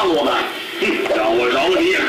放过我们哼让我饶了你。也